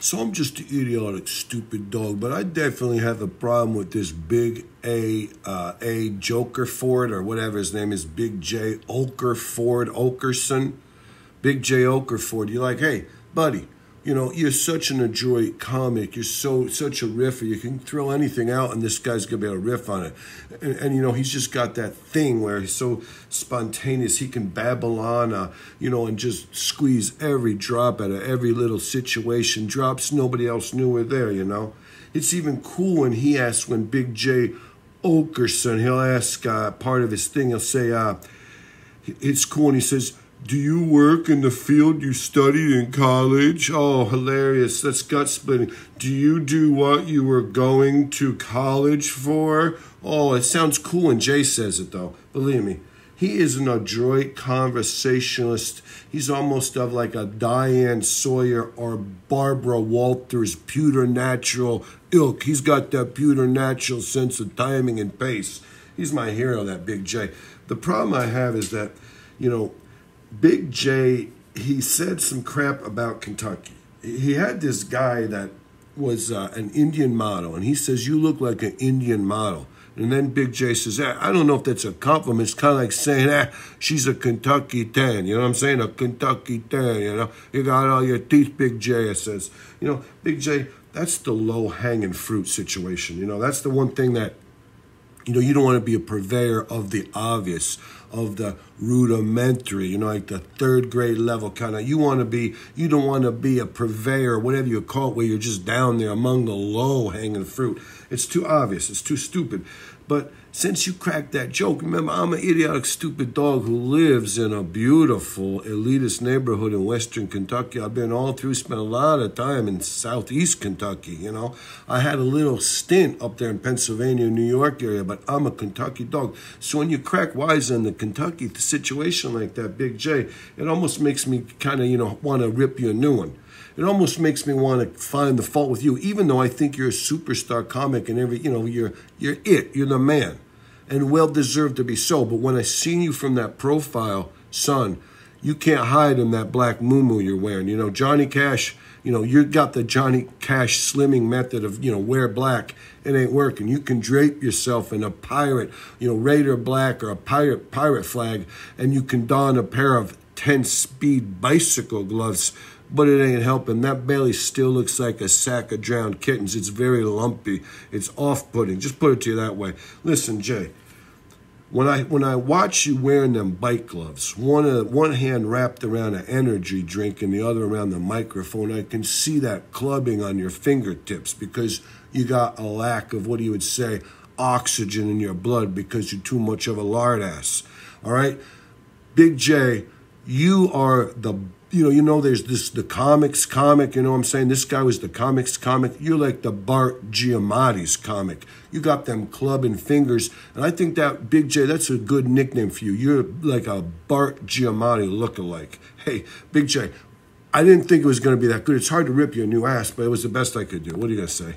So I'm just an idiotic, stupid dog, but I definitely have a problem with this big A, uh, A Joker Ford or whatever his name is, Big J Oker Ford Oakerson, Big J Oker Ford. You're like, hey, buddy, you know, you're such an adroit comic. You're so such a riffer. You can throw anything out, and this guy's gonna be able to riff on it. And, and you know, he's just got that thing where he's so spontaneous. He can babble on, uh, you know, and just squeeze every drop out of every little situation. Drops nobody else knew were there. You know, it's even cool when he asks when Big J Oakerson. He'll ask uh, part of his thing. He'll say, uh, "It's cool," and he says do you work in the field you studied in college? Oh, hilarious. That's gut splitting. Do you do what you were going to college for? Oh, it sounds cool when Jay says it, though. Believe me. He is an adroit conversationalist. He's almost of like a Diane Sawyer or Barbara Walters preternatural ilk. He's got that preternatural sense of timing and pace. He's my hero, that Big J. The problem I have is that, you know, Big J, he said some crap about Kentucky. He had this guy that was uh, an Indian model, and he says, You look like an Indian model. And then Big J says, eh, I don't know if that's a compliment. It's kind of like saying, ah, she's a Kentucky 10. You know what I'm saying? A Kentucky 10, you know? You got all your teeth, Big J, says. You know, Big J, that's the low hanging fruit situation. You know, that's the one thing that you know, you don't want to be a purveyor of the obvious, of the rudimentary, you know, like the third grade level kind of. You want to be, you don't want to be a purveyor, whatever you call it, where you're just down there among the low hanging fruit. It's too obvious. It's too stupid. But since you cracked that joke, remember, I'm an idiotic, stupid dog who lives in a beautiful, elitist neighborhood in western Kentucky. I've been all through, spent a lot of time in southeast Kentucky, you know. I had a little stint up there in Pennsylvania, New York area, but I'm a Kentucky dog. So when you crack wise on the Kentucky the situation like that, Big J, it almost makes me kind of, you know, want to rip you a new one it almost makes me want to find the fault with you, even though I think you're a superstar comic and every, you know, you're you're it, you're the man, and well deserved to be so. But when I seen you from that profile, son, you can't hide in that black muumuu you're wearing. You know, Johnny Cash. You know, you got the Johnny Cash slimming method of you know wear black. It ain't working. You can drape yourself in a pirate, you know, Raider black or a pirate pirate flag, and you can don a pair of 10 speed bicycle gloves but it ain't helping. That belly still looks like a sack of drowned kittens. It's very lumpy. It's off-putting. Just put it to you that way. Listen, Jay, when I when I watch you wearing them bike gloves, one uh, one hand wrapped around an energy drink and the other around the microphone, I can see that clubbing on your fingertips because you got a lack of what you would say oxygen in your blood because you're too much of a lard ass. All right, Big J, you are the you know, you know, there's this the comics comic. You know, what I'm saying this guy was the comics comic. You're like the Bart Giamatti's comic. You got them clubbing fingers, and I think that Big J, that's a good nickname for you. You're like a Bart Giamatti lookalike. Hey, Big J, I didn't think it was going to be that good. It's hard to rip you a new ass, but it was the best I could do. What are you gonna say?